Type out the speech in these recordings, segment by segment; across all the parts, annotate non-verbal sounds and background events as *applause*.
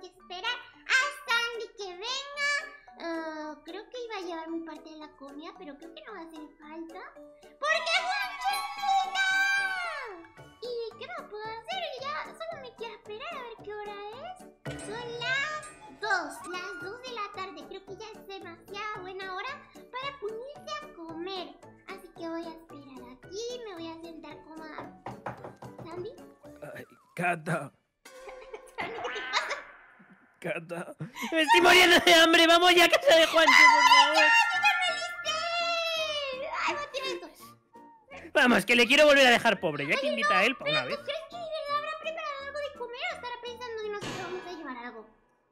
que esperar a Sandy que venga. Uh, creo que iba a llevar mi parte de la comida, pero creo que no va a hacer falta. ¡Porque es una ¿Y qué más puedo hacer? Ya solo me queda esperar a ver qué hora es. Son las 2, las 2 de la tarde. Creo que ya es demasiada buena hora para ponerse a comer. Así que voy a esperar aquí, me voy a sentar cómoda. ¿Sandy? Ay, Cata, me estoy muriendo de hambre. Vamos ya a casa de Juancho, por favor. ¡Ay, a tirar esto! Vamos, que le quiero volver a dejar pobre. Ya que invita a él para una ¿Tú vez. crees que él habrá preparado algo de comer o estará pensando que nosotros vamos a llevar algo?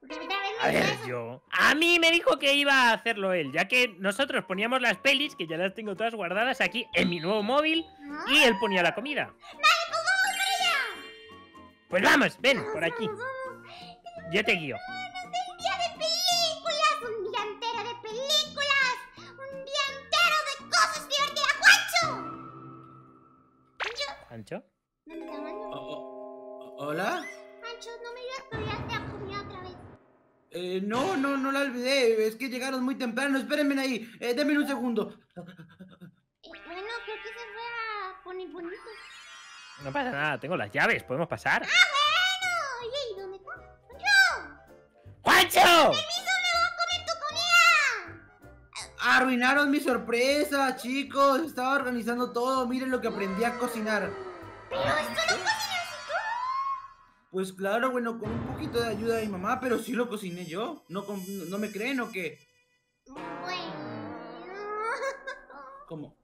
Porque otra vez A me ver, eso. yo. A mí me dijo que iba a hacerlo él, ya que nosotros poníamos las pelis, que ya las tengo todas guardadas aquí en mi nuevo móvil, ¿No? y él ponía la comida. Vale, pues vamos para allá. Pues vamos, ven, por aquí. vamos, vamos. Yo te guío. Un día de películas, un día entero de películas, un día entero de cosas divertidas. ¡Juancho! ¿Ancho? ¿Dónde está Juancho? O- o- ¿Hola? Juancho, no me digas que olvidaste la comida otra vez. Eh, no, no, no la olvidé. Es que llegaron muy temprano. Espérenme ahí. Eh, denme un segundo. Eh, bueno, creo que se fue a poner bonito. No pasa nada, tengo las llaves, podemos pasar. ¡Ah, ¡Permiso, me voy a comer tu comida! Arruinaron mi sorpresa, chicos. Estaba organizando todo. Miren lo que aprendí a cocinar. Pero esto no cocinas tú. Pues claro, bueno, con un poquito de ayuda de mi mamá, pero sí lo cociné yo. ¿No, no me creen o qué? Bueno. ¿Cómo?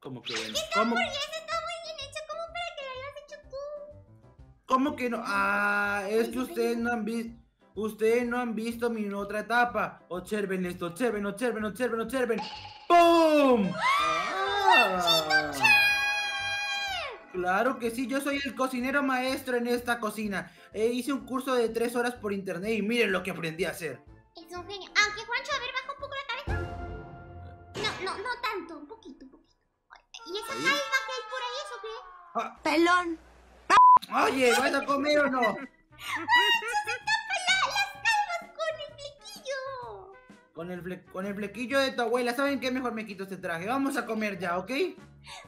¿Cómo que bueno? ¿Cómo, hamburguesa está muy bien hecha, ¿cómo para que la hayas hecho tú? cómo que no? Ah, es que ustedes no han visto. Ustedes no han visto mi otra etapa. Observen esto, observen, observen, observen, observen. ¡Pum! Ah. Claro que sí, yo soy el cocinero maestro en esta cocina. Eh, hice un curso de tres horas por internet y miren lo que aprendí a hacer. Es un genio. Aunque Juancho, a ver, baja un poco la cabeza. No, no, no tanto, un poquito, un poquito. ¿Y esa calva que hay por ahí, eso qué? Ah, Pelón. Oye, ¿vas a comer o no? *laughs* Con el, fle- con el flequillo de tu abuela, ¿saben qué? Mejor me quito este traje. Vamos a comer ya, ¿ok?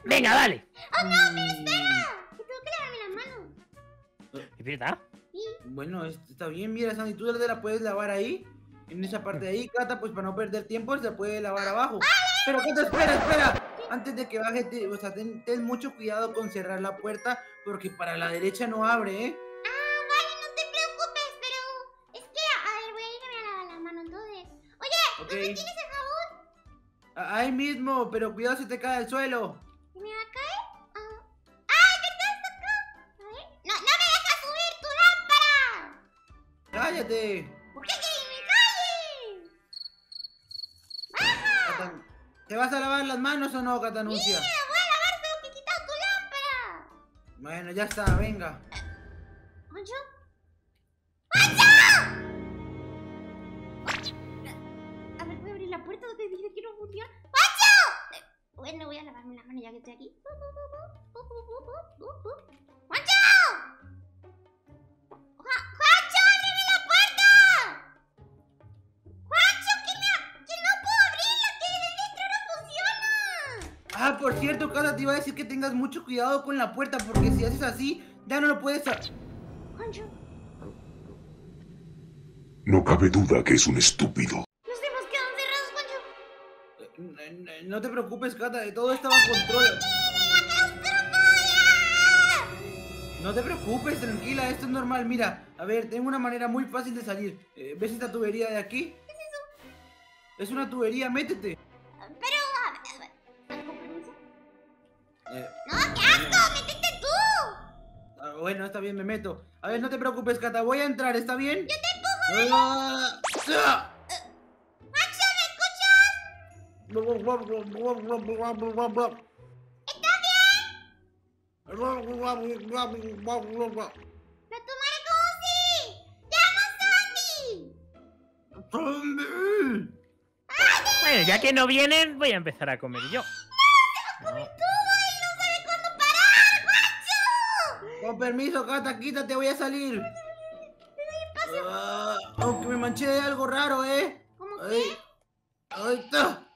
Venga, dale. Mm, Que tengo que lavarme las manos. ¿Es verdad? Sí. Bueno, es- está bien, mira, Sandy, tú te la puedes lavar ahí. En esa parte de ahí, Cata, pues para no perder tiempo, se puede lavar abajo. Pero Cata, espera, espera. Antes de que baje, te- o sea, ten, ten mucho cuidado con cerrar la puerta, porque para la derecha no abre, ¿eh? Ah, vale, no te preocupes, pero es que, a ver, voy a irme a lavar las manos entonces. Oye, Ok. ¿dónde tienes el jabón? Ahí mismo, pero cuidado si te cae al suelo. ¿Se me va a caer? Ah, ¡Ay, verdad, está acá! A ver. ¡No, no me dejas subir tu lámpara! ¡Cállate! ¿Por qué que me calle? ¡Baja! ¿Te vas a lavar las manos o no, Catanuncia? ¡Me voy a lavar, tengo que quitar tu lámpara! Bueno, ya está, venga. ¿Pancho? ¡Pancho! Puerta donde dice que no funciona. ¡Pancho! Eh, Bueno, voy a lavarme las manos ya que estoy aquí. ¡Pancho! ¡Ju- ¡Juancho, ábreme la puerta! ¡Juancho, que, me, que no puedo abrirla, que desde dentro no funciona! Ah, por cierto, Cata, te iba a decir que tengas mucho cuidado con la puerta, porque si haces así, ya no lo puedes... No cabe duda que es un estúpido. No te preocupes, Cata, todo está bajo control. No te preocupes, tranquila, esto es normal. Mira, a ver, tengo una manera muy fácil de salir. Eh, ¿Ves esta tubería de aquí? ¿Qué es eso? Es una tubería, métete. Pero, ¿con permiso? Eh, ¡No, qué asco! ¡Métete tú! ah, bueno, está bien, me meto. A ver, no te preocupes, Cata, voy a entrar, ¿está bien? Yo te empujo. Ah, ah. ¡Macho, me escuchas! ¡Lo tomaré como sí! ¡Llama a Sandy! Bueno, ya que no vienen, voy a empezar a comer yo. ¡Come todo! ¡Él no sabe cuándo parar! ¡Macho! Con permiso, Cata, quítate, voy a salir. Ah, aunque me manché de algo raro, ¿eh? ¿Cómo Ay, que? ahí está.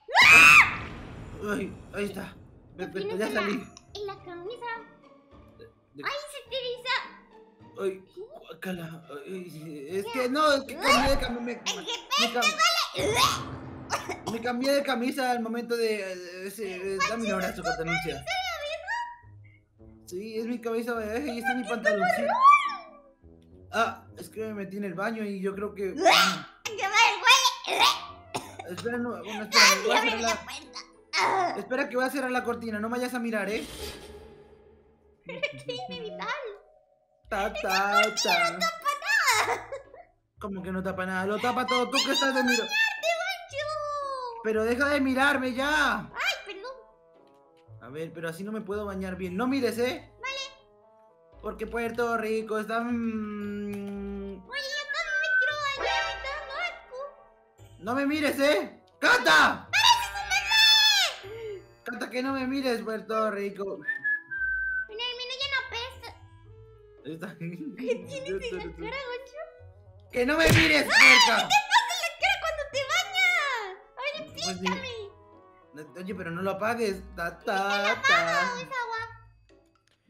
Ay, ahí está. ¿Lo Perfecto, tienes ya en la- salí. En la camisa. De- ¡Ay, se te! Ay, guácala. Ay, Es que no, es que cambié de camisa. Me, me me cambié de camisa al momento de. de- dame un abrazo, Catanuncia. Sí, es mi camisa de y este es mi pantaloncito. Ah, es que me metí en el baño y yo creo que. Espera, no, bueno, espera, voy a ¡Ábreme cerrar la la- puerta! Ah, espera que voy a cerrar la cortina, no me vayas a mirar, ¿eh? ¡Qué inevitable! Ta, ta, ta. ¿Cómo que no tapa nada? Lo tapa todo, tú que estás de miro. Pero deja de mirarme ya. ¡Ay, perdón! A ver, pero así no me puedo bañar bien. No mires, ¿eh? Vale. Porque Puerto Rico está... mm, No me mires, ¿eh? ¡Cata! Cata, que no me mires, Puerto Rico. Mira, el mío ya no pesa. Está- ¿Qué tienes en la cara, Gocho? ¡Que no me mires, puerca! ¿Qué pasa en la cara cuando te bañas? A ver, Pues. Oye, pero no lo apagues. Ta, ta, ¡Ah, ta. es agua!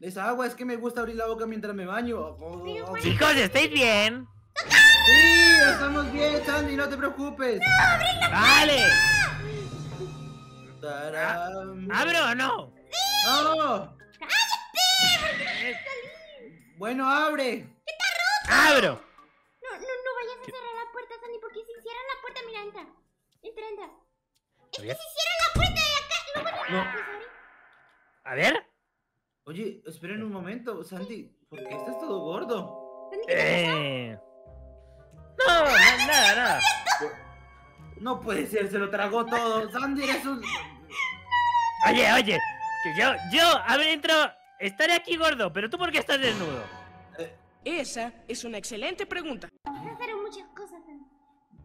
Es agua, es que me gusta abrir la boca mientras me baño. Oh, oh, Juan- Chicos, ¿estáis bien? Sí, estamos bien, Sandy, no te preocupes. Vale. Taram. ¿Abro o no? ¡No! Bueno, abre. ¡Abro! No, no, no vayas a cerrar la puerta, Sandy, porque si cierras la puerta, mira, entra. Entra, entra. Es que si cierras la puerta de acá, luego no No. la puedes abrir. A ver. Oye, esperen un momento, Sandy. ¿Por qué estás todo gordo? Sandy, ¿qué te pasa? Eh... No, na- nada, nada. No puede ser, se lo tragó todo. Sandy, eres un. Oye, oye, que yo, yo, adentro, estaré aquí gordo, pero tú por qué estás desnudo. Esa es una excelente pregunta. Pasaron muchas cosas, Sandy.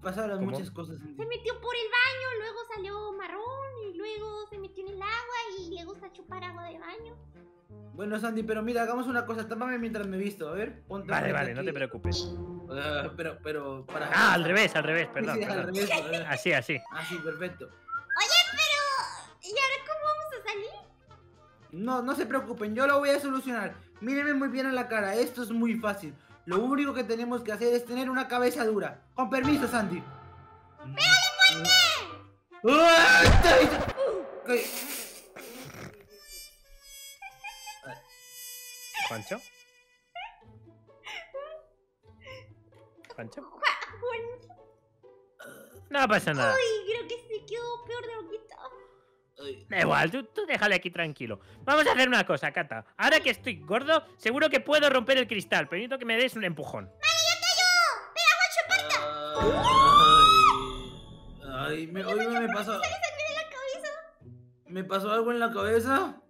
Pasaron ¿Cómo? muchas cosas, Sandy. Se metió por el baño, luego salió marrón, y luego se metió en el agua y le gusta chupar agua de baño. Bueno, Sandy, pero mira, hagamos una cosa. Tápame mientras me visto, a ver. Ponte Vale, vale, no te preocupes. Pero, pero, para. Ah, al revés, al revés, Sí, perdón, sí, al perdón. revés. a ver. Así, así. Ah, perfecto. Oye, pero... ¿Y ahora cómo vamos a salir? No, no se preocupen, yo lo voy a solucionar. Mírenme muy bien en la cara, esto es muy fácil. Lo único que tenemos que hacer es tener una cabeza dura. Con permiso, Sandy. ¡Pégale fuerte! ¿Juancho? ¿Juancho? *laughs* Juan, No pasa nada. Uy, creo que se quedó peor de lo que estaba. Da igual, tú, tú déjale aquí tranquilo. Vamos a hacer una cosa, Cata. Ahora que estoy gordo, seguro que puedo romper el cristal, pero necesito que me des un empujón. Ay, ay, me, oye, me pasó. ¿Sangre en la cabeza? ¿Me pasó algo en la cabeza?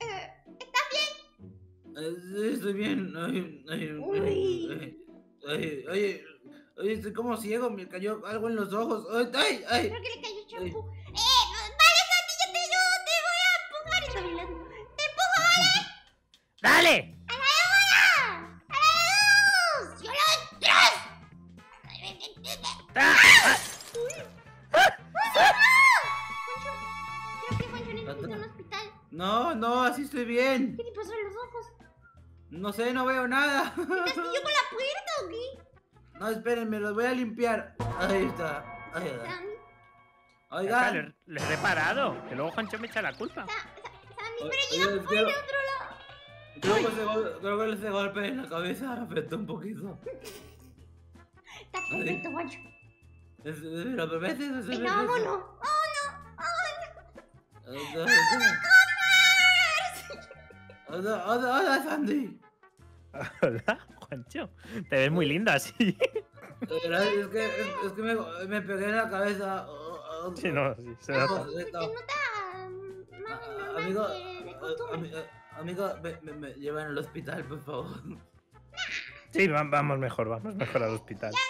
Eh, ¿Estás bien? Eh, sí, estoy bien. Ay, ay, Uy. Ay, ay, oye, oye, estoy como ciego, me cayó algo en los ojos. Ay, ay, ay. Creo que le cayó champú. Eh, vale, Santi, yo te ayudo, te voy a empujar. ¡Te empujo, vale! ¡Dale! ¡A la una! ¡A la dos! ¡Y a la tres! ¡Ah! Que. No, no, así estoy bien. ¿Qué te pasó en los ojos? No sé, no veo nada. ¿Te astilló con la? *laughs* No, espérenme, los voy a limpiar. Ahí está. Ahí está. Oigan. le, le he reparado, que luego Juancho me echa la culpa. Sa- Sa- Sandy, Oye, pero llega por quiero- el otro lado. Creo que, ese creo que ese golpe en la cabeza afectó un poquito. Está perfecto, Juancho. Es- es- Pero me metes, es- Venga, es- vámonos. es- Hola, hola, hola, Sandy. *laughs* Hola, Juancho. Te ves muy lindo así. Es que, es, que me, me pegué en la cabeza. Sí, no, sí, se nota. Se nota mm, más Amigo, amigo, me, me, me llevan al hospital, por favor. Sí, va- vamos mejor, vamos mejor al hospital. Nada,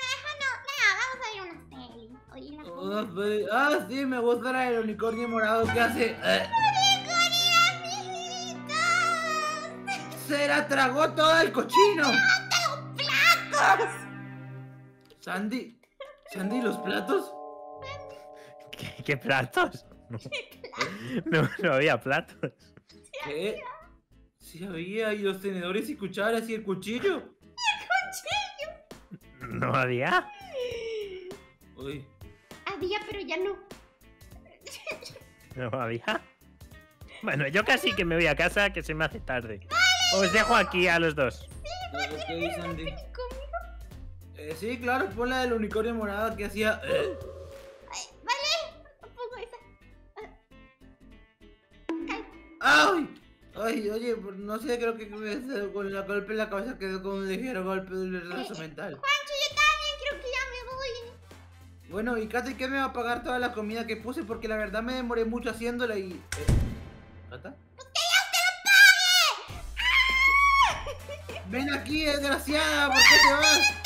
vamos a ver unas pelis. Oye, las Una peli- Ah, sí, me gusta la del unicornio morado que hace. eh, Se la tragó todo el cochino. Sandy, Sandy, ¿los platos? ¿Qué, qué platos? No, no, no había platos. ¿Qué? Sí había, y los tenedores y cucharas y el cuchillo. No había. Uy, Había, pero ya no. No había. Bueno, yo casi que me voy a casa, que se me hace tarde. Os dejo aquí a los dos. comí. Eh, sí, claro, pon la del unicornio morado que hacía... eh. Ay, ¿Vale? Pongo esa. ¡Ay! Ay, oye, pues, no sé, creo que con el golpe en la cabeza quedó con un ligero golpe de retraso mental. Juancho, yo también creo que ya me voy. Bueno, y Cata, ¿y qué me va a pagar toda la comida que puse? Porque la verdad me demoré mucho haciéndola y... eh, ¿Cata? Ven aquí, desgraciada, ¿por qué te vas?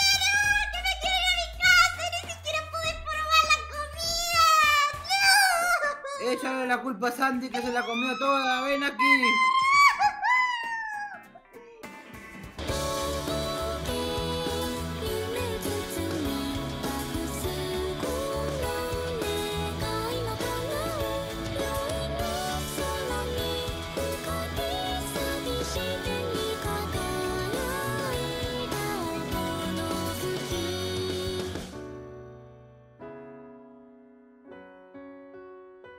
Échale la culpa a Sandy que se la comió toda, ven aquí.